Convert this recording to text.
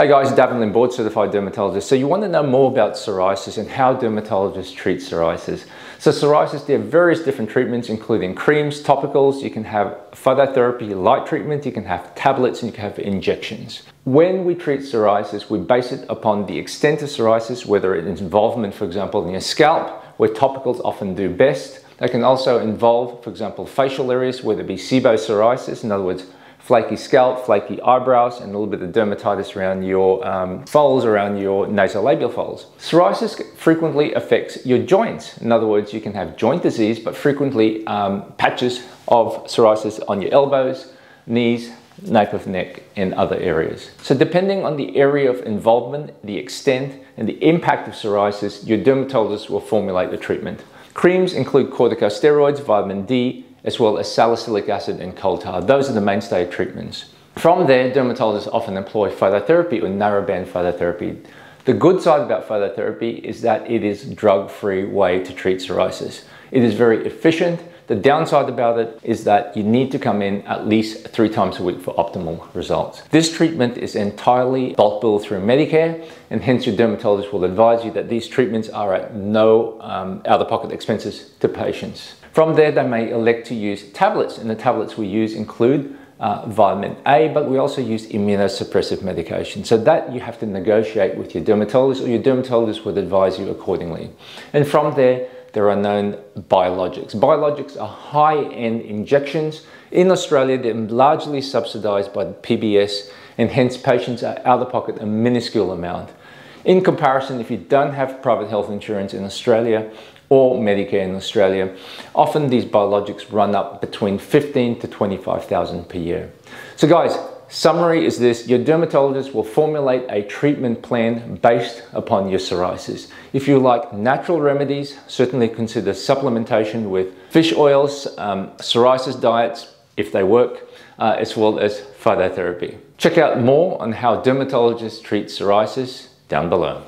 Hey guys, Davin Lim, board certified dermatologist. So you want to know more about psoriasis and how dermatologists treat psoriasis. So psoriasis, there are various different treatments, including creams, topicals, you can have phototherapy, light treatment, you can have tablets, and you can have injections. When we treat psoriasis, we base it upon the extent of psoriasis, whether it's involvement, for example, in your scalp, where topicals often do best. They can also involve, for example, facial areas, whether it be sebo psoriasis, in other words, flaky scalp, flaky eyebrows, and a little bit of dermatitis around your um, folds, around your nasolabial folds. Psoriasis frequently affects your joints. In other words, you can have joint disease, but frequently um, patches of psoriasis on your elbows, knees, nape of neck, and other areas. So depending on the area of involvement, the extent, and the impact of psoriasis, your dermatologist will formulate the treatment. Creams include corticosteroids, vitamin D, as well as salicylic acid and coal tar. Those are the mainstay treatments. From there, dermatologists often employ phototherapy or narrowband phototherapy. The good side about phototherapy is that it is drug-free way to treat psoriasis. It is very efficient. The downside about it is that you need to come in at least three times a week for optimal results. This treatment is entirely bulk billed through Medicare and hence your dermatologist will advise you that these treatments are at no um, out-of-pocket expenses to patients. From there, they may elect to use tablets, and the tablets we use include uh, vitamin A, but we also use immunosuppressive medication. So that you have to negotiate with your dermatologist, or your dermatologist would advise you accordingly. And from there, there are known biologics. Biologics are high-end injections. In Australia, they're largely subsidized by the PBS, and hence patients are out of pocket a minuscule amount. In comparison, if you don't have private health insurance in Australia, or Medicare in Australia. Often these biologics run up between 15 to 25,000 per year. So guys, summary is this, your dermatologist will formulate a treatment plan based upon your psoriasis. If you like natural remedies, certainly consider supplementation with fish oils, um, psoriasis diets, if they work, uh, as well as phototherapy. Check out more on how dermatologists treat psoriasis down below.